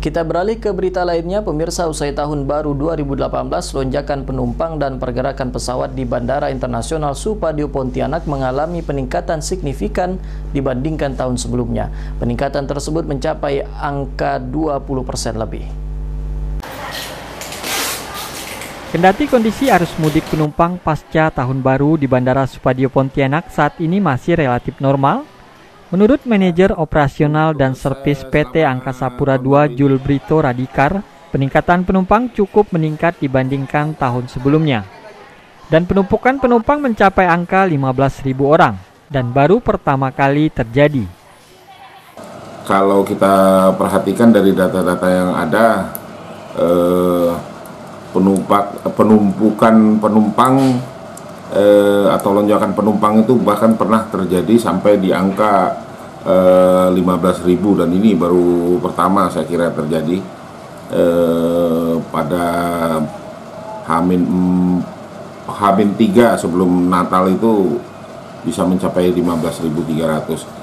Kita beralih ke berita lainnya, pemirsa usai tahun baru 2018, lonjakan penumpang dan pergerakan pesawat di Bandara Internasional Supadio Pontianak mengalami peningkatan signifikan dibandingkan tahun sebelumnya. Peningkatan tersebut mencapai angka 20% lebih. Kendati kondisi arus mudik penumpang pasca tahun baru di Bandara Supadio Pontianak saat ini masih relatif normal, Menurut manajer operasional dan servis PT Angkasa Pura II Jul Brito Radikar, peningkatan penumpang cukup meningkat dibandingkan tahun sebelumnya. Dan penumpukan penumpang mencapai angka 15.000 orang dan baru pertama kali terjadi. Kalau kita perhatikan dari data-data yang ada, eh, penumpak, penumpukan penumpang eh, atau lonjakan penumpang itu bahkan pernah terjadi sampai di angka eh, 15.000 dan ini baru pertama saya kira terjadi eh, pada Hamin Hamin 3 sebelum Natal itu bisa mencapai 15.300.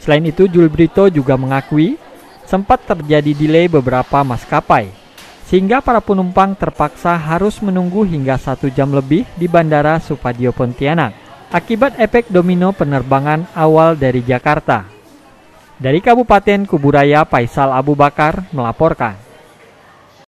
Selain itu, Jul Brito juga mengakui sempat terjadi delay beberapa maskapai sehingga para penumpang terpaksa harus menunggu hingga satu jam lebih di Bandara Supadio Pontianak akibat efek domino penerbangan awal dari Jakarta. Dari Kabupaten Kuburaya, Faisal Abu Bakar melaporkan.